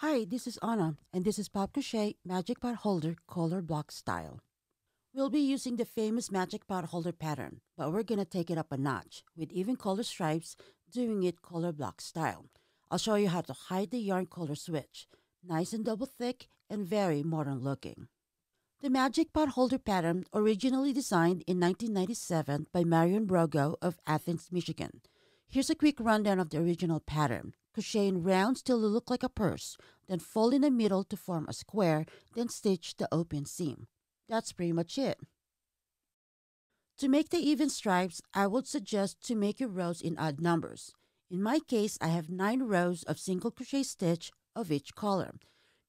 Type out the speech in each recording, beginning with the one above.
Hi, this is Anna, and this is Pop Crochet Magic Pot Holder Color Block Style. We'll be using the famous Magic Pot Holder pattern, but we're going to take it up a notch with even color stripes, doing it color block style. I'll show you how to hide the yarn color switch. Nice and double thick and very modern looking. The Magic Pot Holder pattern originally designed in 1997 by Marion Brogo of Athens, Michigan. Here's a quick rundown of the original pattern. Crochet in rounds till they look like a purse, then fold in the middle to form a square, then stitch the open seam. That's pretty much it. To make the even stripes, I would suggest to make your rows in odd numbers. In my case, I have 9 rows of single crochet stitch of each color.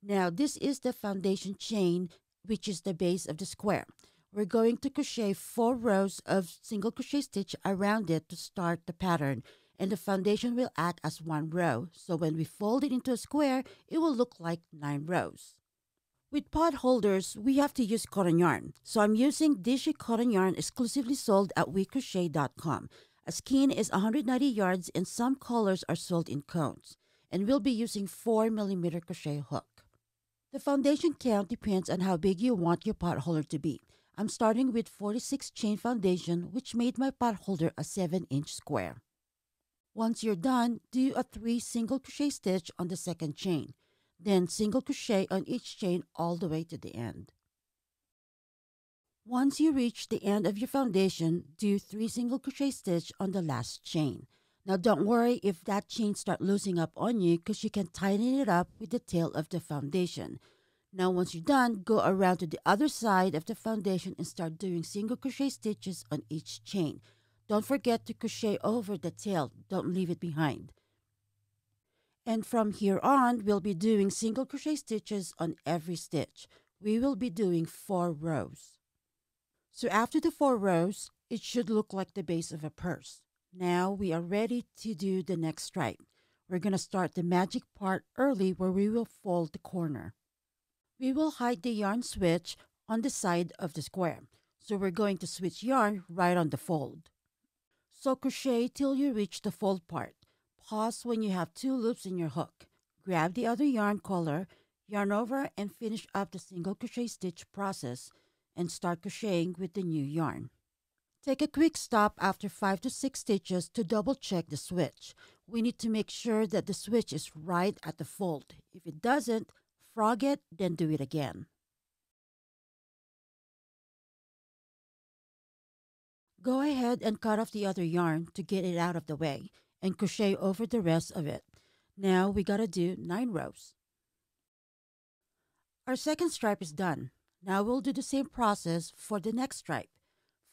Now, this is the foundation chain which is the base of the square. We're going to crochet four rows of single crochet stitch around it to start the pattern and the foundation will act as one row. So when we fold it into a square, it will look like nine rows. With pot holders, we have to use cotton yarn. So I'm using Dishie cotton yarn exclusively sold at wecrochet.com. A skein is 190 yards and some colors are sold in cones. And we'll be using 4 millimeter crochet hook. The foundation count depends on how big you want your pot holder to be. I'm starting with 46 chain foundation, which made my pot holder a 7 inch square. Once you're done, do a 3 single crochet stitch on the second chain. Then single crochet on each chain all the way to the end. Once you reach the end of your foundation, do 3 single crochet stitch on the last chain. Now don't worry if that chain start losing up on you because you can tighten it up with the tail of the foundation. Now once you're done, go around to the other side of the foundation and start doing single crochet stitches on each chain. Don't forget to crochet over the tail, don't leave it behind. And from here on, we'll be doing single crochet stitches on every stitch. We will be doing four rows. So after the four rows, it should look like the base of a purse. Now we are ready to do the next stripe. We're going to start the magic part early where we will fold the corner. We will hide the yarn switch on the side of the square. So we're going to switch yarn right on the fold. So crochet till you reach the fold part. Pause when you have two loops in your hook. Grab the other yarn color, yarn over and finish up the single crochet stitch process and start crocheting with the new yarn. Take a quick stop after 5 to 6 stitches to double check the switch. We need to make sure that the switch is right at the fold. If it doesn't, frog it, then do it again. Go ahead and cut off the other yarn to get it out of the way and crochet over the rest of it. Now we gotta do 9 rows. Our second stripe is done. Now we'll do the same process for the next stripe.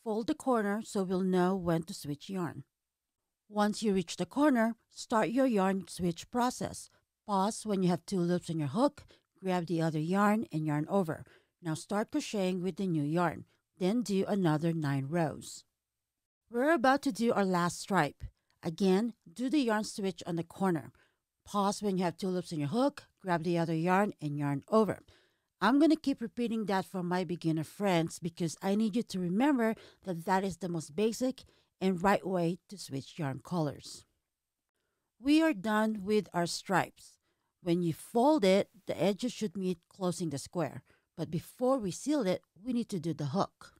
Fold the corner so we'll know when to switch yarn. Once you reach the corner, start your yarn switch process. Pause when you have two loops on your hook, grab the other yarn and yarn over. Now start crocheting with the new yarn. Then do another 9 rows. We're about to do our last stripe. Again, do the yarn switch on the corner. Pause when you have two loops on your hook, grab the other yarn and yarn over. I'm going to keep repeating that for my beginner friends because I need you to remember that that is the most basic and right way to switch yarn colors. We are done with our stripes. When you fold it, the edges should meet closing the square. But before we seal it, we need to do the hook.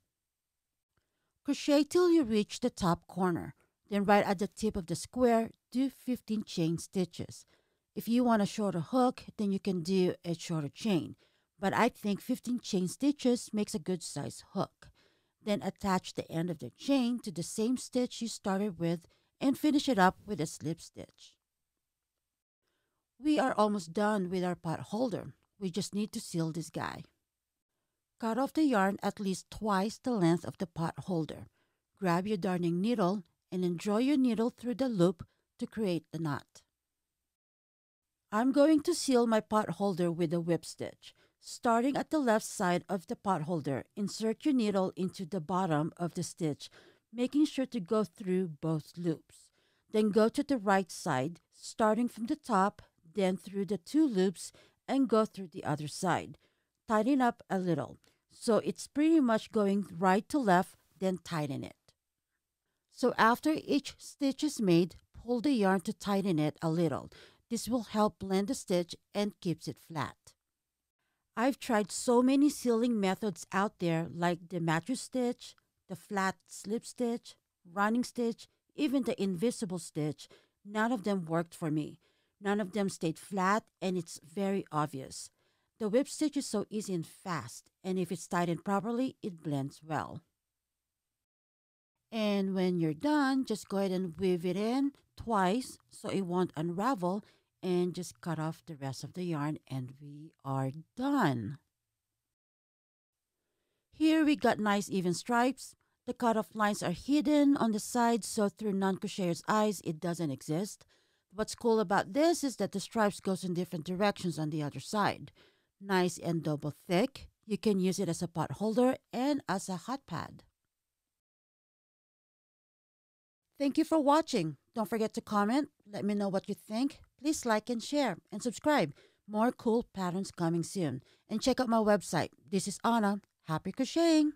Crochet till you reach the top corner. Then right at the tip of the square, do 15 chain stitches. If you want a shorter hook, then you can do a shorter chain but I think 15 chain stitches makes a good size hook. Then attach the end of the chain to the same stitch you started with and finish it up with a slip stitch. We are almost done with our pot holder. We just need to seal this guy. Cut off the yarn at least twice the length of the pot holder. Grab your darning needle and then draw your needle through the loop to create the knot. I'm going to seal my pot holder with a whip stitch. Starting at the left side of the pot holder, insert your needle into the bottom of the stitch, making sure to go through both loops. Then go to the right side, starting from the top, then through the two loops, and go through the other side. Tighten up a little. So it's pretty much going right to left, then tighten it. So after each stitch is made, pull the yarn to tighten it a little. This will help blend the stitch and keeps it flat. I've tried so many sealing methods out there like the mattress stitch, the flat slip stitch, running stitch, even the invisible stitch. None of them worked for me. None of them stayed flat and it's very obvious. The whip stitch is so easy and fast, and if it's tied in properly, it blends well. And when you're done, just go ahead and weave it in twice so it won't unravel and just cut off the rest of the yarn and we are done. Here we got nice even stripes. The cut-off lines are hidden on the sides so through non-crocheter's eyes it doesn't exist. What's cool about this is that the stripes goes in different directions on the other side nice and double thick. You can use it as a pot holder and as a hot pad. Thank you for watching. Don't forget to comment. Let me know what you think. Please like and share and subscribe. More cool patterns coming soon. And check out my website. This is Anna. Happy crocheting!